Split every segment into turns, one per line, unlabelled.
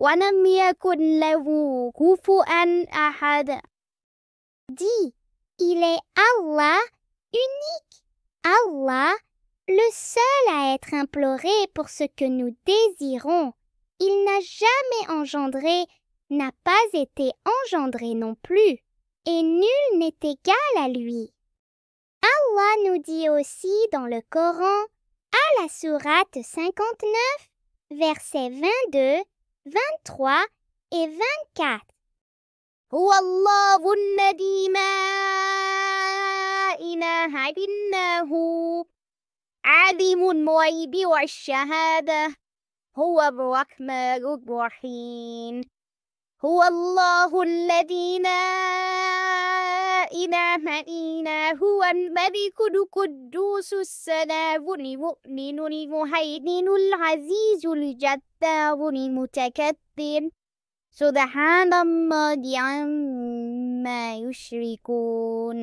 ولم il est Allah unique. Allah, le seul à être imploré pour ce que nous désirons. Il n'a jamais engendré, n'a pas été engendré non plus, et nul n'est égal à lui. Allah nous dit aussi dans le Coran, à la sourate 59, verset 22, 23 et 24. هو الله الذي ما إله إلا هو عالم الغيب والشهادة هو الرحمن الرحيم هو الله الذي لا إله إلا هو الملك القدوس السلام المؤمن المهيمن العزيز الجبار المتكبر سبحان الله عما يشركون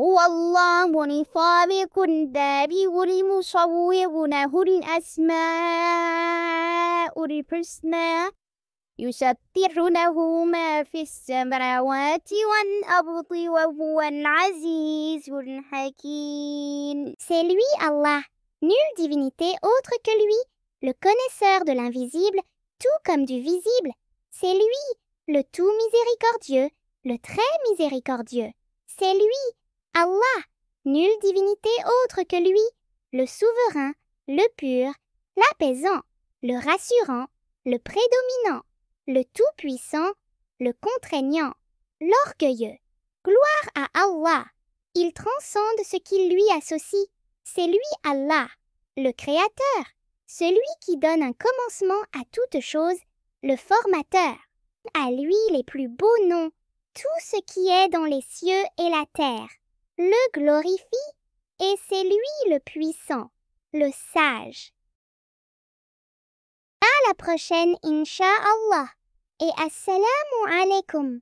هو الله الخالق البارئ المصور له الأسماء الحسنى C'est lui Allah, nulle divinité autre que lui, le connaisseur de l'invisible, tout comme du visible. C'est lui, le tout miséricordieux, le très miséricordieux. C'est lui, Allah, nulle divinité autre que lui, le souverain, le pur, l'apaisant, le rassurant, le prédominant le Tout-Puissant, le contraignant, l'orgueilleux. Gloire à Allah. Il transcende ce qu'il lui associe. C'est lui Allah, le Créateur, celui qui donne un commencement à toute chose, le Formateur. À lui les plus beaux noms, tout ce qui est dans les cieux et la terre. Le glorifie, et c'est lui le puissant, le sage. À la prochaine, Inch'Allah. إيه، السلام عليكم